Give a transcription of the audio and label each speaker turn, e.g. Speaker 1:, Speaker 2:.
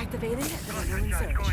Speaker 1: Activating the adrenaline surge.